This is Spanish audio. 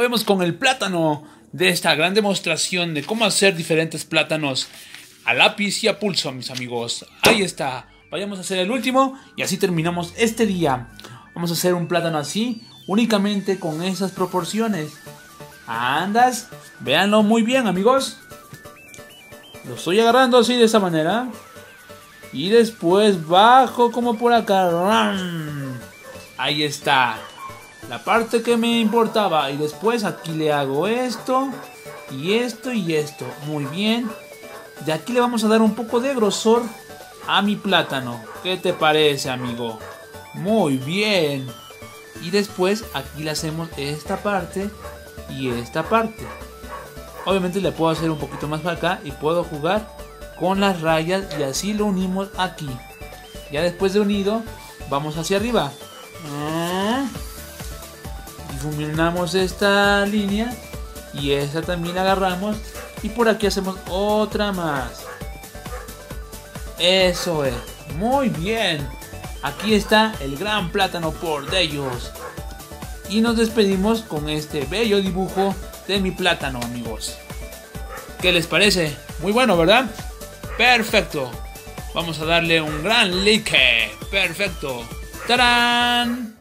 Vemos con el plátano de esta gran demostración de cómo hacer diferentes plátanos a lápiz y a pulso, mis amigos. Ahí está. Vayamos a hacer el último y así terminamos este día. Vamos a hacer un plátano así, únicamente con esas proporciones. Andas, véanlo muy bien, amigos. Lo estoy agarrando así de esa manera. Y después bajo como por acá. Ahí está. La parte que me importaba. Y después aquí le hago esto. Y esto y esto. Muy bien. De aquí le vamos a dar un poco de grosor a mi plátano. ¿Qué te parece, amigo? Muy bien. Y después aquí le hacemos esta parte y esta parte. Obviamente le puedo hacer un poquito más para acá y puedo jugar con las rayas y así lo unimos aquí. Ya después de unido, vamos hacia arriba. Difuminamos esta línea y esta también agarramos y por aquí hacemos otra más. Eso es. Muy bien. Aquí está el gran plátano por ellos. Y nos despedimos con este bello dibujo de mi plátano, amigos. ¿Qué les parece? Muy bueno, ¿verdad? Perfecto. Vamos a darle un gran like. Perfecto. ¡Tarán!